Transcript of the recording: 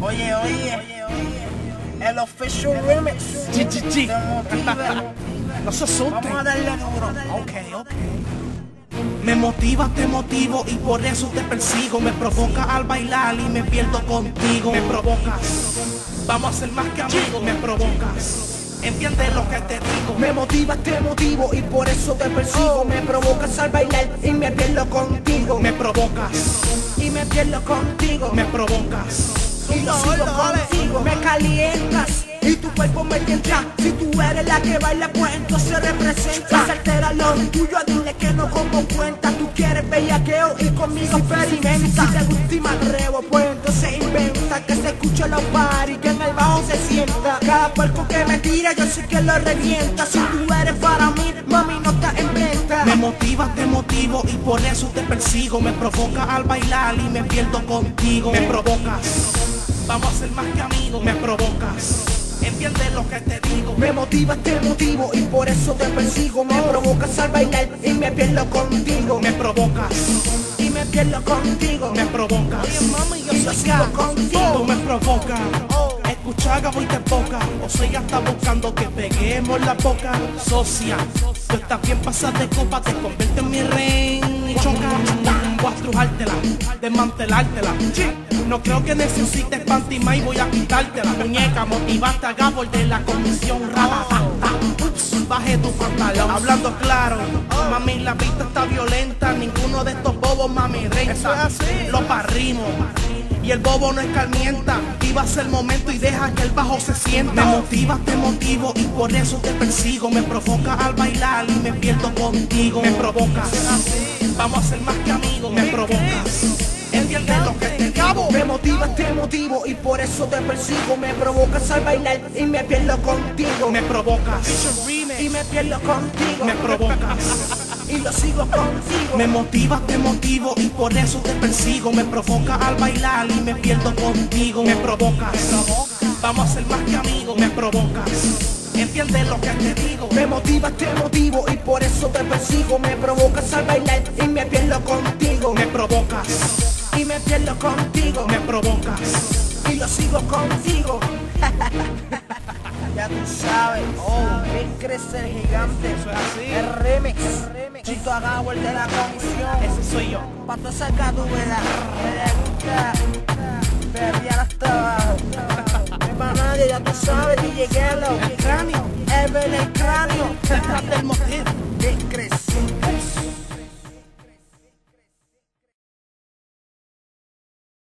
Oye, oye, el official remix. GGG. No se asusten. Vamos a darle duro. Ok, ok. Me motiva, te motivo y por eso te persigo. Me provoca al bailar y me pierdo contigo. Me provocas. Vamos a ser más que amigos. Me provocas. Entiende lo que te digo. Me motiva, te motivo y por eso te persigo. Me provocas al bailar y me pierdo contigo. Me provocas. y me pierdo contigo. Me provocas. Y lo sigo contigo. Me calientas y tu cuerpo me tienta. Si tú eres la que baila, pues entonces representa. Se altera lo tuyo, dile que no como cuenta. Tú quieres bellaqueo y conmigo experimenta. Si te gusta y me atrevo, pues entonces inventa. Que se escuche los y que en el bajo se sienta. Cada puerco que me tira, yo sé que lo revienta. Si tú eres para mí, mami, no estás en venta. Me motiva, te motivo y por eso te persigo. Me provoca al bailar y me pierdo contigo. Me provocas. Vamos a ser más que amigos. Me provocas. Entiende lo que te digo. Me motiva, te motivo y por eso te persigo. Me provocas al bailar y me pierdo contigo. Me provocas. y me pierdo contigo. Me provocas. mami, yo soy sigo contigo. me provocas. Escucha Gabo y te poca. O sea, ya está buscando que peguemos la boca. Socia, tú estás bien pasada de copa. Te convierte en mi rey. Y choca. Voy a estrujártela, desmantelártela. No creo que necesites pantima y voy a quitártela. Muñeca, motivaste a Gabo el de la comisión. Ups, Baje tu pantalón. Hablando claro, mami, la vista está violenta. Ninguno de estos bobos, mami, renta. Lo parrimos. Y el bobo no escarmienta. Viva el momento y deja que el bajo se sienta. Me motiva, te motivo y por eso te persigo. Me provoca al bailar y me pierdo contigo. Me provocas. Vamos a ser más que amigos. Me provocas. Entiende lo que te digo. Me motivas, te motivo y por eso te persigo. Me provocas al bailar y me pierdo contigo. Me provocas. y me pierdo contigo. Me provocas. y lo sigo contigo. Me motiva, te motivo y por eso te persigo. Me provoca al bailar y me pierdo contigo. Me provocas. Vamos a ser más que amigos. Me provocas. Entiende lo que te digo. Me motivas, te motivo y por eso te persigo. Me provocas al bailar y me pierdo contigo. Me provocas. y me pierdo contigo. Me provocas. y lo sigo contigo. Ya tú sabes. Oh, Big Chris el gigante. Eso es así. El remix. Chito Agabo el de la comisión. Ese soy yo. Pa' toda esa catúbela. Me gusta. Perrear hasta abajo. No es pa' nadie, ya tú sabes. DJ Gelo. El cráneo. El cráneo. Detrás del Chris.